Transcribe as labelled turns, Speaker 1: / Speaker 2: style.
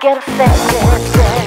Speaker 1: get affected.